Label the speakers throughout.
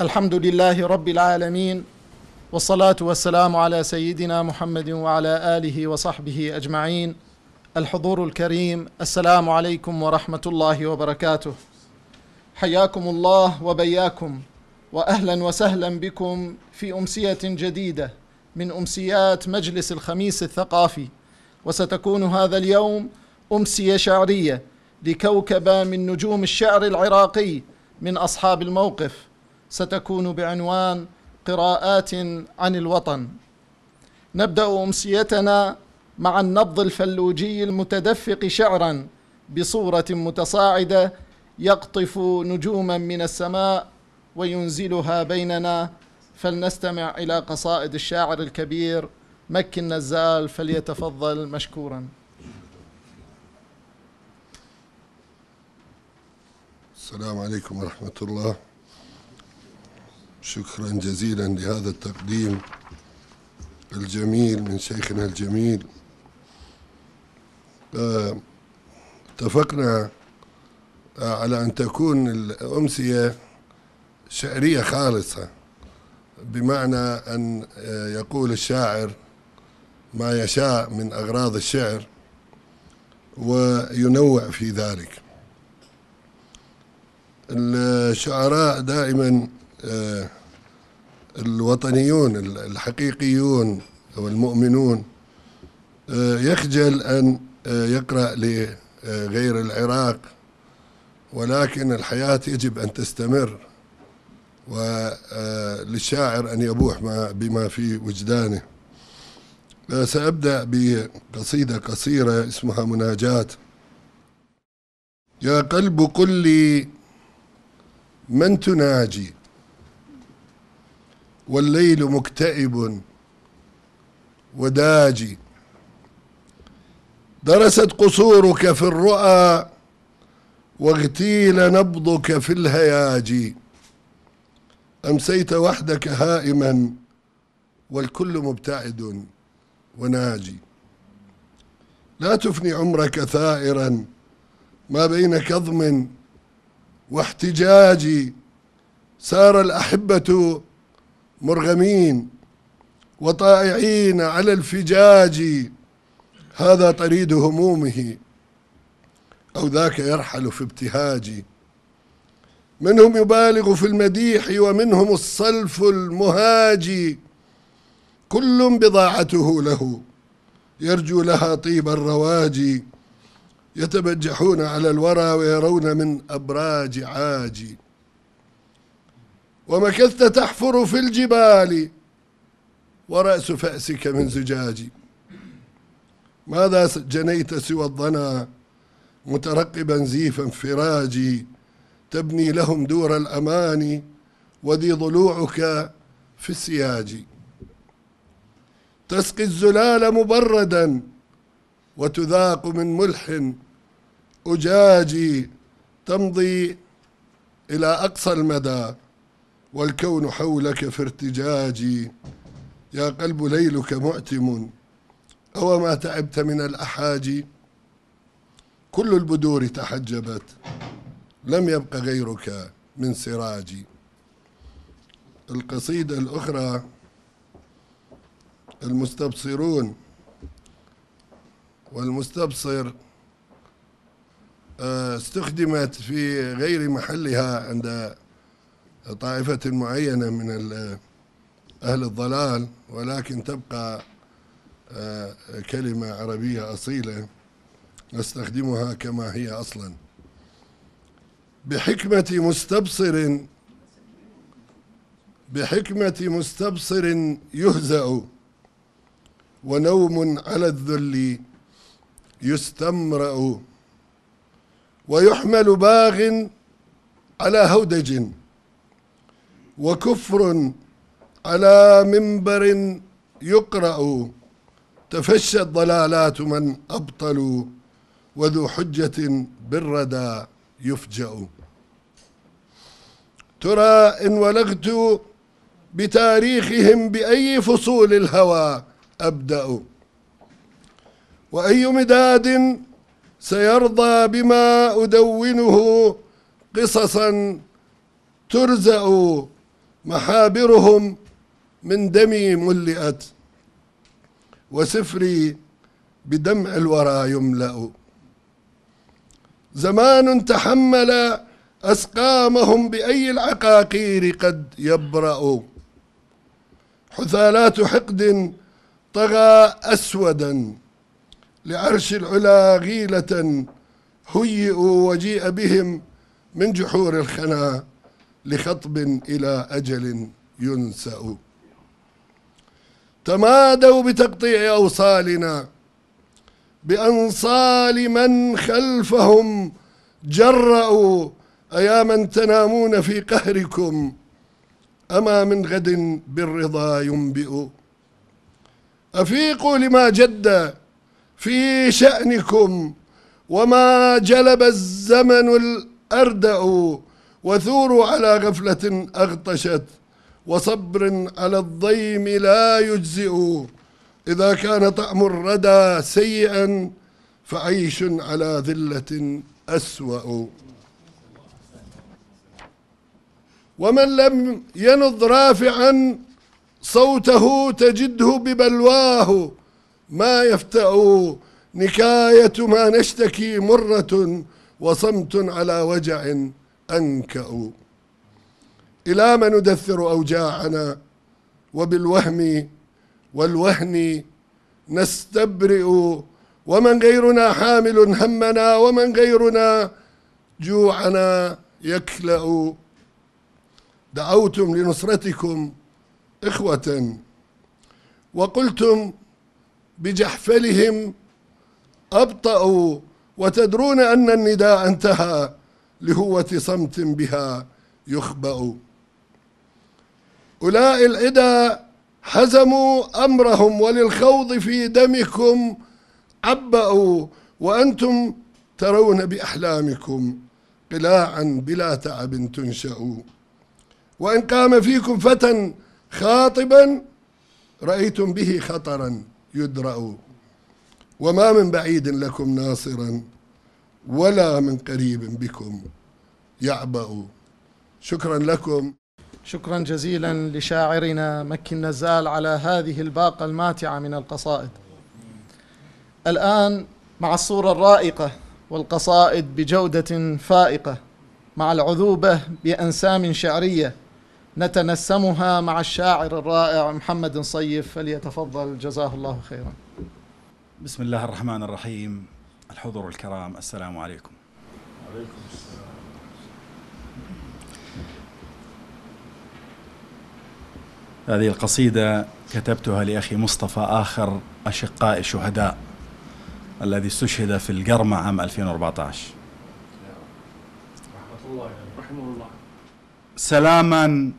Speaker 1: الحمد لله رب العالمين والصلاة والسلام على سيدنا محمد وعلى آله وصحبه أجمعين الحضور الكريم السلام عليكم ورحمة الله وبركاته حياكم الله وبياكم وأهلا وسهلا بكم في أمسية جديدة من أمسيات مجلس الخميس الثقافي وستكون هذا اليوم أمسية شعرية لكوكبة من نجوم الشعر العراقي من أصحاب الموقف ستكون بعنوان قراءات عن الوطن. نبدأ أمسيتنا مع النبض الفلوجي المتدفق شعرا بصورة متصاعدة يقطف نجوما من السماء وينزلها بيننا. فلنستمع إلى قصائد الشاعر الكبير مكي النزال فليتفضل مشكورا.
Speaker 2: السلام عليكم ورحمة الله. شكرا جزيلا لهذا التقديم الجميل من شيخنا الجميل. آه، اتفقنا آه، على أن تكون الأمسية شعرية خالصة بمعنى أن آه، يقول الشاعر ما يشاء من أغراض الشعر وينوع في ذلك. الشعراء دائما الوطنيون الحقيقيون أو المؤمنون آه، يخجل أن آه، يقرأ لغير العراق ولكن الحياة يجب أن تستمر. وللشاعر أن يبوح بما في وجدانه. سأبدأ بقصيدة قصيرة اسمها مناجات. يا قلب قل لي من تناجي؟ والليل مكتئب وداجي. درست قصورك في الرؤى واغتيل نبضك في الهياج. أمسيت وحدك هائما والكل مبتعد وناجي. لا تفني عمرك ثائرا ما بين كظم واحتجاج. سار الأحبة مرغمين وطائعين على الفجاج هذا طريد همومه أو ذاك يرحل في ابتهاج. منهم يبالغ في المديح ومنهم الصلف المهاجي كل بضاعته له يرجو لها طيب الرواج. يتبجحون على الورى ويرون من أبراج عاجي ومكثت تحفر في الجبال ورأس فأسك من زجاج ماذا جنيت سوى الضنا مترقبا زيف انفراجي تبني لهم دور الأمان وذي ضلوعك في السياج تسقي الزلال مبردا وتذاق من ملح أجاجي. تمضي إلى أقصى المدى. والكون حولك في ارتجاج. يا قلب ليلك معتم. أو ما تعبت من الأحاج. كل البدور تحجبت. لم يبق غيرك من سراجي القصيدة الأخرى. المستبصرون والمستبصر آه، استخدمت في غير محلها عند طائفة معينة من أهل الضلال ولكن تبقى آه، كلمة عربية أصيلة نستخدمها كما هي أصلا. بحكمة مستبصر بحكمة مستبصر يهزأ ونوم على الذل يستمرأ ويحمل باغ على هودج. وكفر على منبر يقرأ. تفشت ضلالات من أبطلوا وذو حجة بالردى يفجأ. ترى إن ولغت بتاريخهم بأي فصول الهوى أبدأ. وأي مداد سيرضى بما أدونه قصصا ترزأ. محابرهم من دمي ملئت وسفري بدمع الورى يملأ. زمان تحمل أسقامهم بأي العقاقير قد يبرأ. حثالات حقد طغى أسودا لعرش العلا غيلة هيئوا وجيء بهم من جحور الخنا. لخطب إلى أجل ينسأ. تمادوا بتقطيع أوصالنا بأنصال من خلفهم جرأوا أيا من تنامون في قهركم أما من غد بالرضا ينبئ. أفيقوا لما جد في شأنكم وما جلب الزمن الأردأ. وثوروا على غفلة أغطشت وصبر على الضيم لا يجزئ. إذا كان طعم الردى سيئا فعيش على ذلة أسوأ. ومن لم ينض رافعا صوته تجده ببلواه. ما يفتأ نكاية ما نشتكي مرة وصمت على وجع أنكأ. إلى ما ندثر أوجاعنا وبالوهم والوهن نستبرئ. ومن غيرنا حامل همنا ومن غيرنا جوعنا يكلأ. دعوتم لنصرتكم إخوة. وقلتم بجحفلهم أبطأوا وتدرون أن النداء انتهى. لهوة صمت بها يخبأ. أولئك العدا حزموا أمرهم وللخوض في دمكم عبأوا وأنتم ترون بأحلامكم قلاعا بلا تعب تنشأ. وإن قام فيكم فتى خاطبا رأيتم به خطرا يدرأ. وما من بعيد لكم ناصرا. ولا من قريب بكم يعبأ. شكرا لكم.
Speaker 1: شكرا جزيلا لشاعرنا مكي النزال على هذه الباقة الماتعة من القصائد. الآن مع الصورة الرائقة والقصائد بجودة فائقة مع العذوبة بأنسام شعرية نتنسمها مع الشاعر الرائع محمد صيف فليتفضل جزاه الله خيرا.
Speaker 3: بسم الله الرحمن الرحيم. الحضور الكرام السلام عليكم.
Speaker 2: عليكم السلام.
Speaker 3: هذه القصيدة كتبتها لأخي مصطفى آخر أشقاء الشهداء الذي استشهد في القرمة عام 2014 رحمة الله رحمه الله. سلاما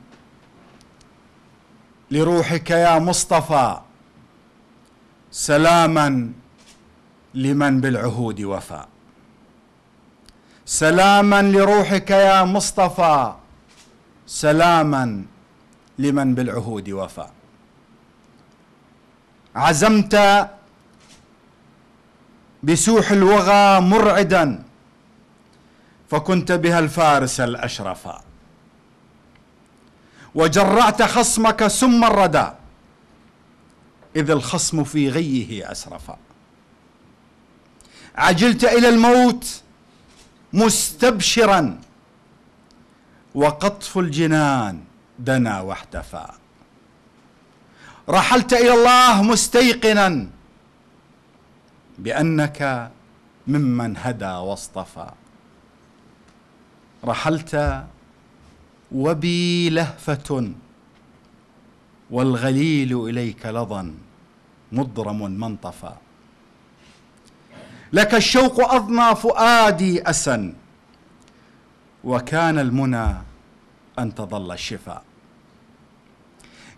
Speaker 3: لروحك يا مصطفى سلاما لمن بالعهود وفى. سلاما لروحك يا مصطفى. سلاما لمن بالعهود وفى. عزمت بسوح الوغى مرعدا فكنت بها الفارس الاشرفا وجرعت خصمك سم الردى إذ الخصم في غيه أسرفا عجلت إلى الموت مستبشرا وقطف الجنان دنا واحتفى. رحلت إلى الله مستيقنا بأنك ممن هدى واصطفى. رحلت وبي لهفة والغليل إليك لظى مضرم منطفى لك الشوق أضنى فؤادي أسا وكان المنى أن تظل الشفاء.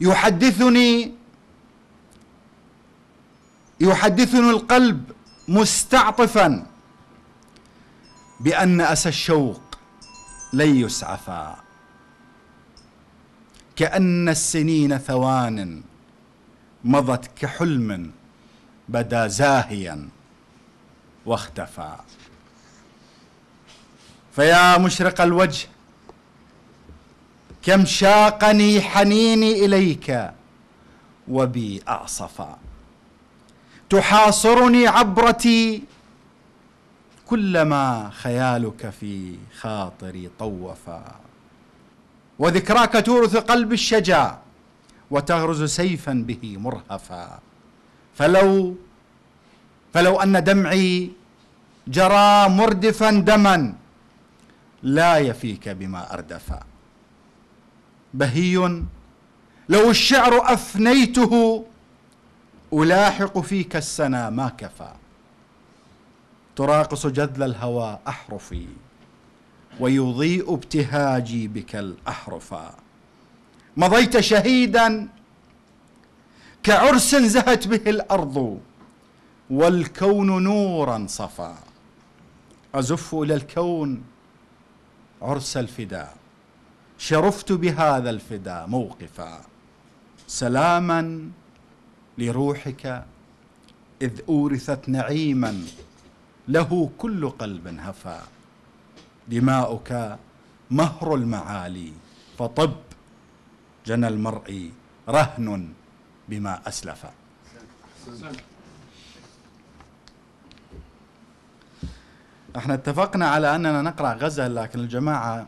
Speaker 3: يحدثني يحدثني القلب مستعطفا بأن أسى الشوق لن يسعفا. كأن السنين ثوان مضت كحلم بدا زاهيا. واختفى. فيا مشرق الوجه كم شاقني حنيني إليك وبي أعصفا. تحاصرني عبرتي كلما خيالك في خاطري طوفا. وذكراك تورث قلب الشجاع وتغرز سيفا به مرهفا. فلو فلو أن دمعي جرى مردفا دما لا يفيك بما أردفا. بهي لو الشعر أفنيته ألاحق فيك السنا ما كفى تراقص جذل الهوى أحرفي ويضيء ابتهاجي بك الأحرفا. مضيت شهيدا كعرس زهت به الأرض والكون نورا صفا. أزف إلى الكون عرس الفداء. شرفت بهذا الفداء موقفا. سلاما لروحك إذ أورثت نعيما له كل قلب هفا. دماؤك مهر المعالي فطب جنى المرء رهن بما اسلف إحنا اتفقنا على اننا نقرأ غزل لكن الجماعة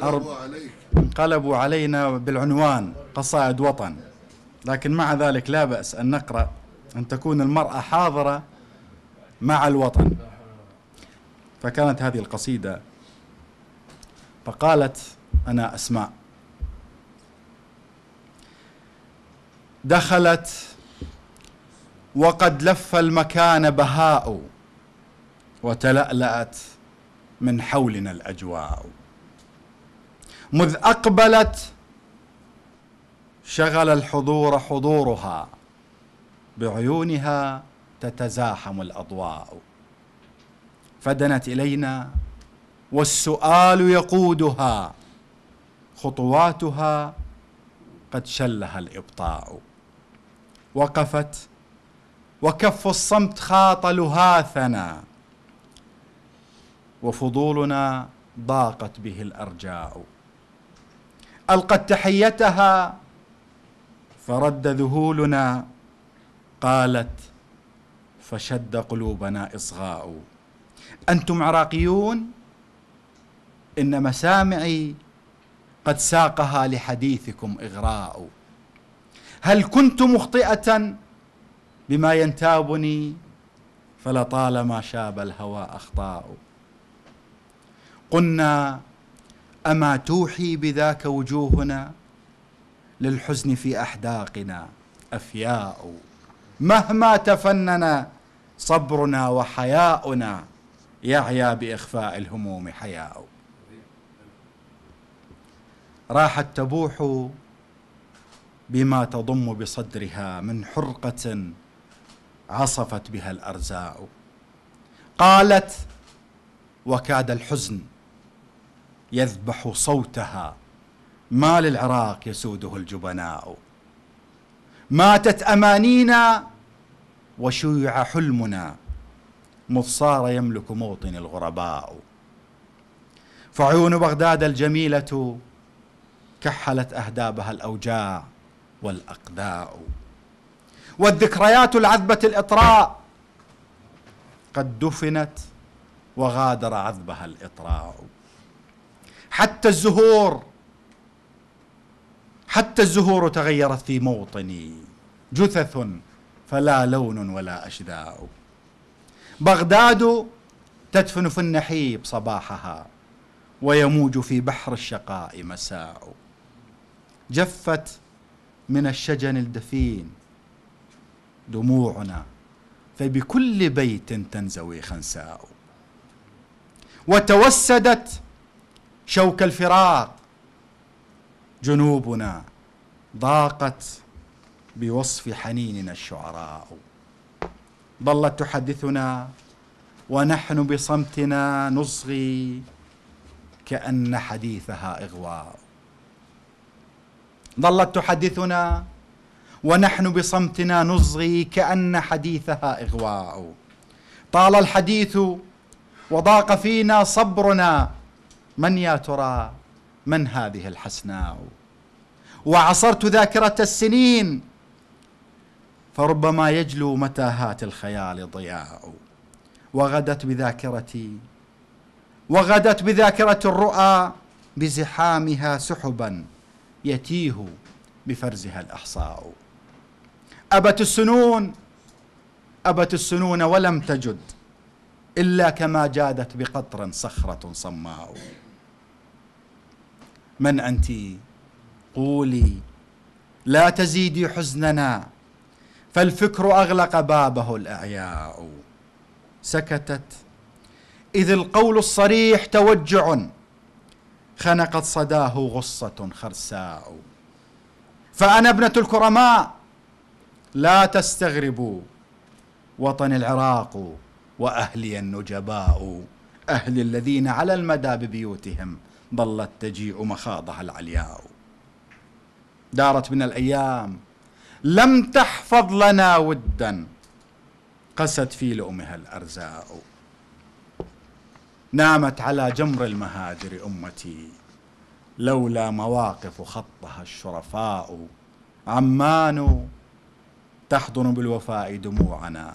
Speaker 2: قلبوا عليك
Speaker 3: انقلبوا علينا بالعنوان قصائد وطن. لكن مع ذلك لا بأس أن نقرأ أن تكون المرأة حاضرة مع الوطن. فكانت هذه القصيدة فقالت أنا أسماء. دخلت وقد لف المكان بهاء. وتلألأت من حولنا الأجواء. مذ أقبلت شغل الحضور حضورها بعيونها تتزاحم الأضواء. فدنت إلينا والسؤال يقودها خطواتها قد شلها الإبطاء. وقفت وكف الصمت خاط لهاثنا وفضولنا ضاقت به الأرجاء. ألقت تحيتها فرد ذهولنا قالت فشد قلوبنا إصغاء. أنتم عراقيون؟ إن مسامعي قد ساقها لحديثكم إغراء. هل كنت مخطئة بما ينتابني؟ فلطالما شاب الهوى أخطاء. قلنا أما توحي بذاك وجوهنا للحزن في أحداقنا؟ أفياء. مهما تفنن صبرنا وحياؤنا يعيا بإخفاء الهموم حياء. راحت تبوح بما تضم بصدرها من حرقة عصفت بها الأرزاء. قالت وكاد الحزن يذبح صوتها. ما للعراق يسوده الجبناء. ماتت أمانينا وشيع حلمنا. مذ صار يملك موطن الغرباء. فعيون بغداد الجميلة كحلت أهدابها الأوجاع والأقداء. والذكريات العذبة الإطراء قد دفنت وغادر عذبها الإطراء. حتى الزهور حتى الزهور تغيرت في موطني. جثث فلا لون ولا أشداء. بغداد تدفن في النحيب صباحها ويموج في بحر الشقاء مساء. جفت من الشجن الدفين دموعنا فبكل بيت تنزوي خنساء. وتوسدت شوك الفراق. جنوبنا ضاقت بوصف حنيننا الشعراء. ظلت تحدثنا ونحن بصمتنا نصغي كأن حديثها إغواء. ظلت تحدثنا ونحن بصمتنا نصغي كأن حديثها إغواء. طال الحديث وضاق فينا صبرنا من يا ترى؟ من هذه الحسناء؟ وعصرت ذاكرة السنين فربما يجلو متاهات الخيال ضياء. وغدت بذاكرتي وغدت بذاكرة الرؤى بزحامها سحبا يتيه بفرزها الإحصاء. أبت السنون أبت السنون ولم تجد إلا كما جادت بقطر صخرة صماء. من أنت؟ قولي. لا تزيدي حزننا. فالفكر أغلق بابه الأعياء. سكتت. إذ القول الصريح توجع. خنقت صداه غصة خرساء. فأنا ابنة الكرماء. لا تستغربوا وطن العراق وأهلي النجباء. أهل الذين على المدى ببيوتهم. ظلت تجيء مخاضها العلياء. دارت من الأيام لم تحفظ لنا ودا قست في لؤمها الأرزاء. نامت على جمر المهاجر أمتي لولا مواقف خطها الشرفاء. عمان تحضن بالوفاء دموعنا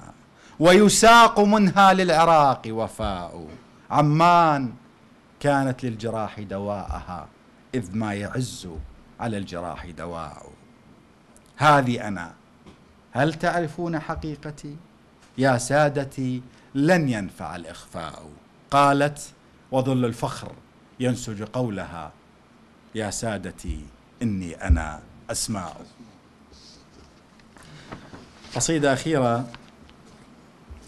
Speaker 3: ويساق منها للعراق وفاء. عمان كانت للجراح دواءها إذ ما يعز على الجراح دواء. هذه أنا. هل تعرفون حقيقتي؟ يا سادتي لن ينفع الإخفاء. قالت وظل الفخر ينسج قولها. يا سادتي إني أنا أسماء. قصيدة أخيرة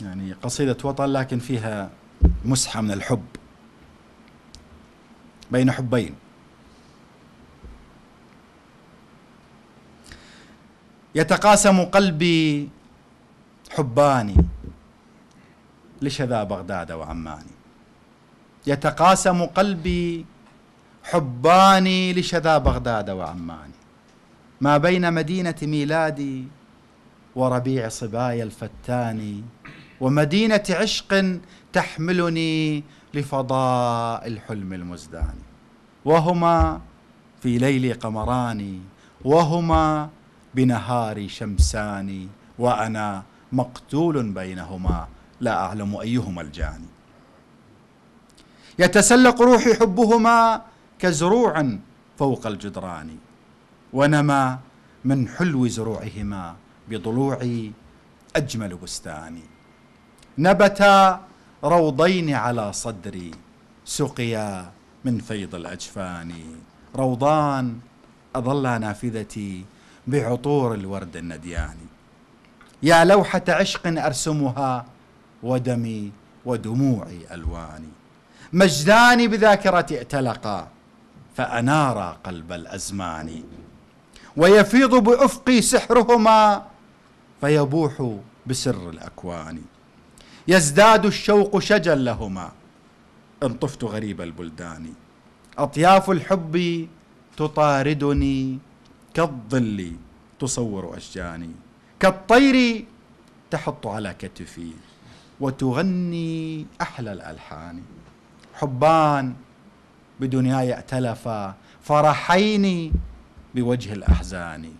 Speaker 3: يعني قصيدة وطن لكن فيها مسحة من الحب. بين حبين. يتقاسم قلبي حباني. لشذا بغداد وعماني يتقاسم قلبي حباني. لشذا بغداد وعماني ما بين مدينة ميلادي وربيع صبايا الفتان ومدينة عشق تحملني لفضاء الحلم المزدان. وهما في ليل قمران وهما بنهار شمسان وأنا مقتول بينهما لا أعلم أيهما الجاني. يتسلق روحي حبهما كزروع فوق الجدران ونما من حلو زروعهما بضلوعي أجمل بستان نبتا روضين على صدري سقيا من فيض الأجفان. روضان اظلا نافذتي بعطور الورد النديان. يا لوحة عشق أرسمها ودمي ودموعي ألواني مجدان بذاكرتي ائتلقا فأنارا قلب الأزمان. ويفيض بأفقي سحرهما فيبوح بسر الأكوان. يزداد الشوق شجا لهما. إن طفت غريب البلدان. أطياف الحب تطاردني كالظل تصور أشجاني. كالطير تحط على كتفي وتغني أحلى الألحان. حبان بدنياي ائتلفا فرحين بوجه الأحزان.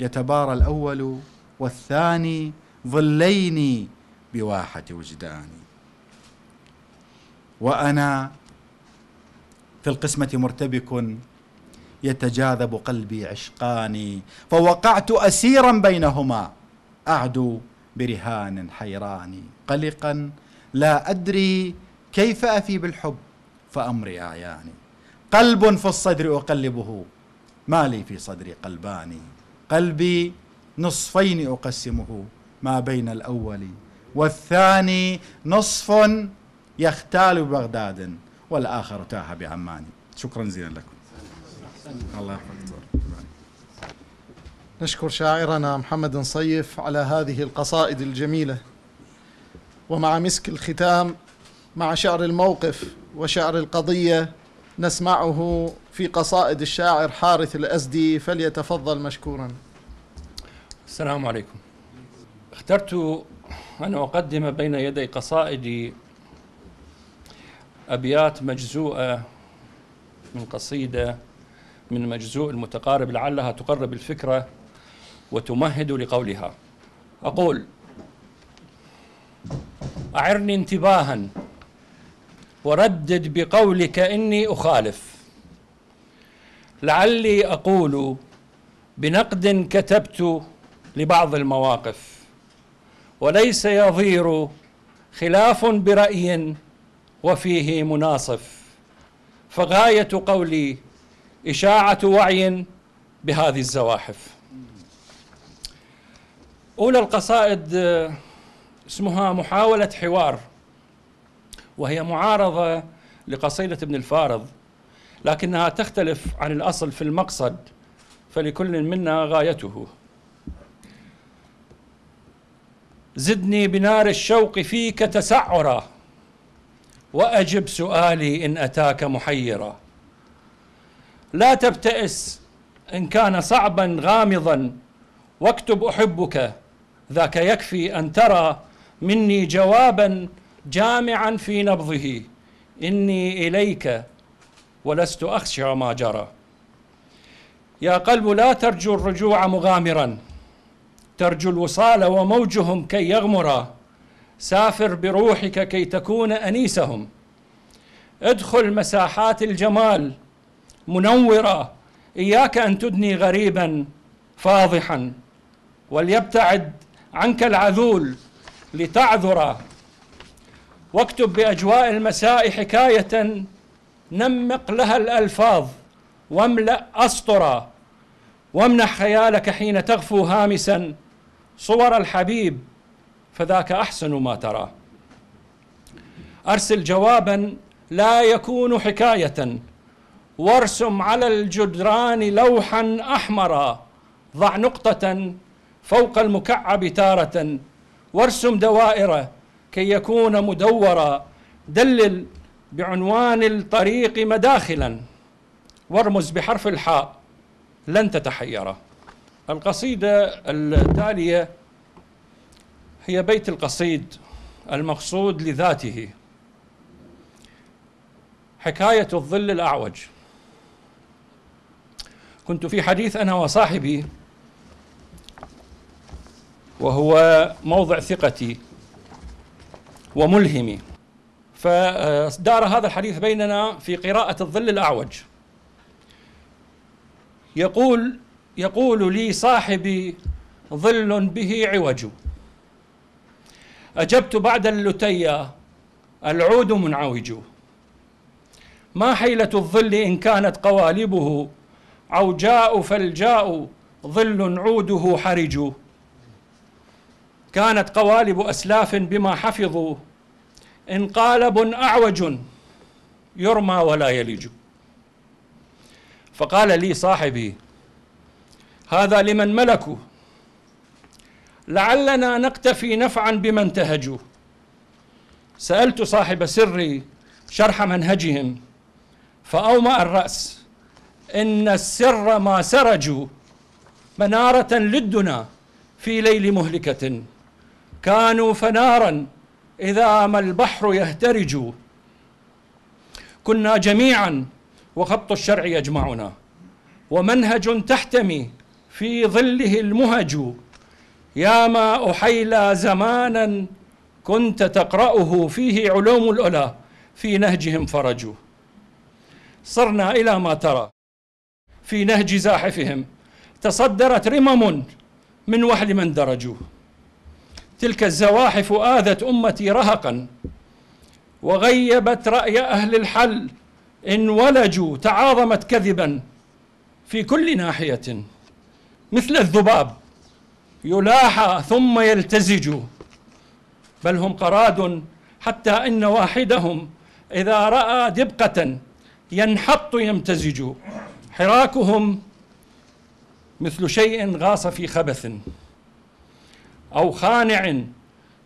Speaker 3: يتبارى الأول والثاني ظلين بواحة وجداني. وأنا في القسمة مرتبك يتجاذب قلبي عشقاني فوقعت اسيرا بينهما أعدو برهان حيراني. قلقا لا أدري كيف أفي بالحب فأمري أعياني. قلب في الصدر أقلبه ما لي في صدري قلبان قلبي نصفين أقسمه ما بين الأول والثاني نصف يختال ببغداد والآخر تاه بعمان. شكرا جزيلا لكم. الله يحفظك.
Speaker 1: نشكر شاعرنا محمد صيف على هذه القصائد الجميلة. ومع مسك الختام مع شعر الموقف وشعر القضية نسمعه في قصائد الشاعر حارث الأزدي فليتفضل مشكورا.
Speaker 4: السلام عليكم. اخترت أن أقدم بين يدي قصائدي أبيات مجزوءة من قصيدة من مجزوء المتقارب لعلها تقرب الفكرة وتمهد لقولها. أقول أعرني انتباها وردد بقولك إني أخالف. لعلي أقول بنقد كتبت لبعض المواقف. وليس يضير خلاف برأي وفيه مناصف. فغاية قولي إشاعة وعي بهذه الزواحف. أولى القصائد اسمها محاولة حوار وهي معارضة لقصيدة ابن الفارض لكنها تختلف عن الأصل في المقصد فلكل منا غايته. زدني بنار الشوق فيك تسعرا وأجب سؤالي إن أتاك محيرا. لا تبتئس إن كان صعبا غامضا واكتب أحبك ذاك يكفي أن ترى مني جوابا جامعا في نبضه. إني إليك ولست أخشى ما جرى. يا قلب لا ترجو الرجوع مغامرا. ترجو الوصال وموجهم كي يغمرا سافر بروحك كي تكون أنيسهم. ادخل مساحات الجمال. منورا إياك أن تدني غريبا فاضحا. وليبتعد عنك العذول لتعذر. واكتب بأجواء المساء حكاية. نمق لها الألفاظ. واملأ اسطرا وامنح خيالك حين تغفو هامسا. صور الحبيب فذاك أحسن ما ترى أرسل جوابا لا يكون حكاية وارسم على الجدران لوحا أحمرا ضع نقطة فوق المكعب تارة وارسم دوائر كي يكون مدورا. دلل بعنوان الطريق مداخلا وارمز بحرف الحاء لن تتحيرا. القصيدة التالية هي بيت القصيد المقصود لذاته. حكاية الظل الأعوج. كنت في حديث أنا وصاحبي وهو موضع ثقتي وملهمي. فدار هذا الحديث بيننا في قراءة الظل الأعوج. يقول يقول لي صاحبي ظل به عوج. أجبت بعد اللتيا العود منعوج. ما حيلة الظل إن كانت قوالبه؟ عوجاء فالجاء ظل عوده حرج. كانت قوالب أسلاف بما حفظوا. انقالب أعوج يرمى ولا يلج. فقال لي صاحبي هذا لمن ملكوا لعلنا نقتفي نفعا بمن تهجوا سألت صاحب سري شرح منهجهم فأومأ الرأس إن السر ما سرجوا منارة للدنا في ليل مهلكة. كانوا فنارا إذا ما البحر يهترج كنا جميعا وخط الشرع يجمعنا ومنهج تحتمي في ظله المهج. يا ما أحيلى زمانا كنت تقرأه فيه علوم الأولى في نهجهم فرجوا. صرنا إلى ما ترى في نهج زاحفهم. تصدرت رمم من وحل من درجوا. تلك الزواحف آذت أمتي رهقا. وغيبت رأي أهل الحل إن ولجوا تعاظمت كذبا في كل ناحية. مثل الذباب. يلاحى ثم يلتزج. بل هم قراد حتى إن واحدهم إذا رأى دبقة ينحط يمتزج. حراكهم مثل شيء غاص في خبث. أو خانع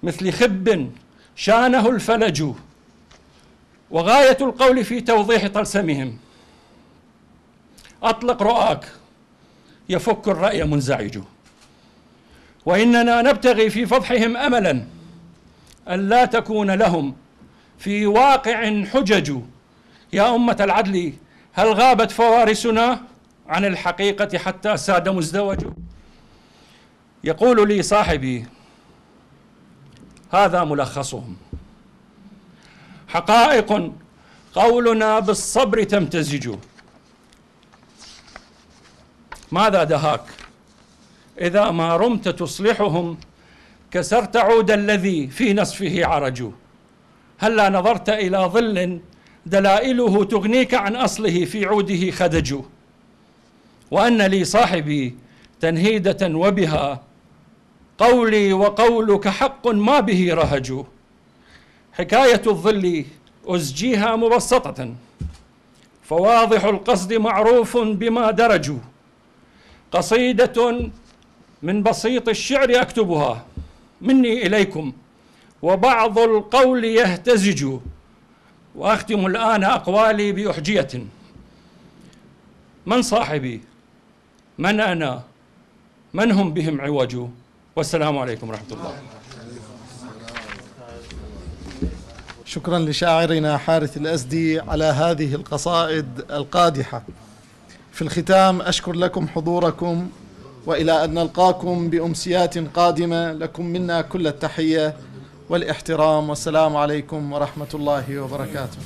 Speaker 4: مثل خب شانه الفلج. وغاية القول في توضيح طلسمهم. أطلق رؤاك. يفك الرأي منزعج وإننا نبتغي في فضحهم أملا أن لا تكون لهم في واقع حجج. يا أمة العدل هل غابت فوارسنا عن الحقيقة حتى ساد مزدوج يقول لي صاحبي هذا ملخصهم. حقائق قولنا بالصبر تمتزج. ماذا دهاك؟ إذا ما رمت تصلحهم كسرت عود الذي في نصفه عرج هلا نظرت إلى ظل دلائله تغنيك عن أصله في عوده خدج وأن لي صاحبي تنهيدة وبها قولي وقولك حق ما به رهج حكاية الظل أزجيها مبسطة. فواضح القصد معروف بما درجوا قصيدة من بسيط الشعر أكتبها. مني إليكم. وبعض القول يهتزج. وأختم الآن أقوالي بأحجية. من صاحبي؟ من أنا؟ من هم بهم عوج؟ والسلام عليكم ورحمة الله.
Speaker 1: شكرا لشاعرنا حارث الأزدي على هذه القصائد القادحة. في الختام أشكر لكم حضوركم وإلى أن نلقاكم بأمسيات قادمة لكم منا كل التحية والإحترام والسلام عليكم ورحمة الله وبركاته.